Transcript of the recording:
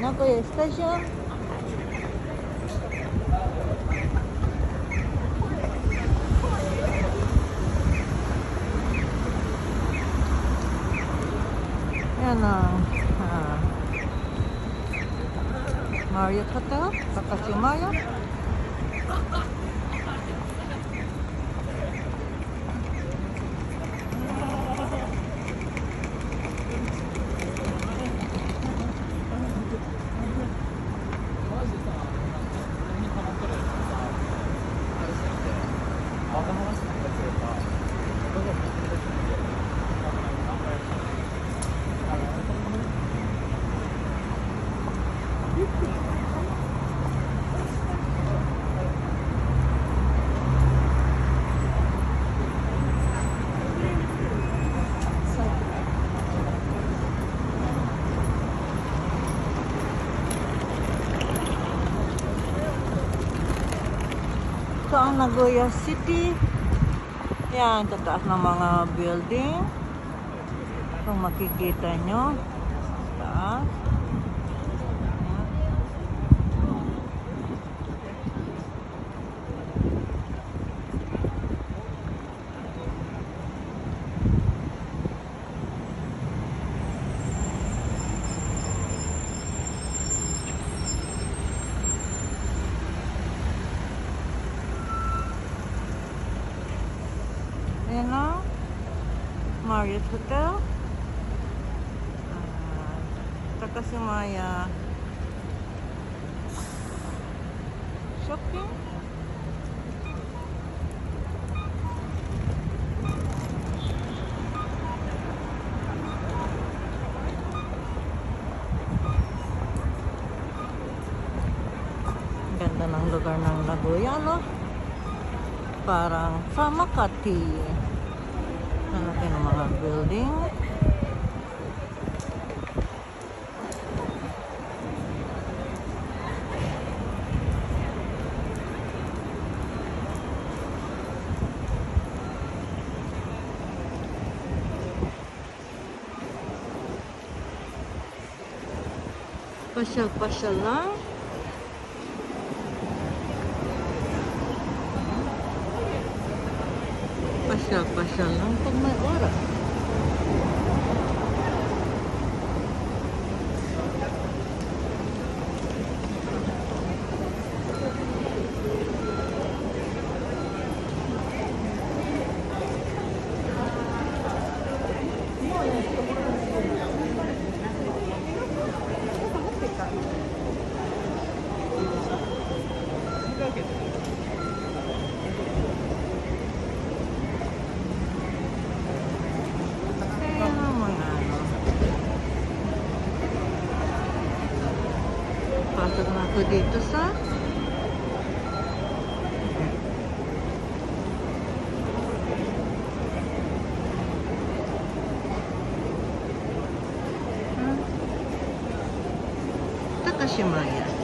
No to jesteś on? Ja no. Mario Kata? Kakashi Ito ang Nagoya City. Yan, tataas ng mga building. Kung makikita nyo. Taas. Ayan na. Marriott Hotel. Uh, Takashimaya Shopping. Ganda ng lugar ng Nagoya, no? Parang sa Makati. natin ang mga building. Pasyal-pasyal lang. Pasyal-pasyal lang pag. Pasok na ako dito sa Takashimaya.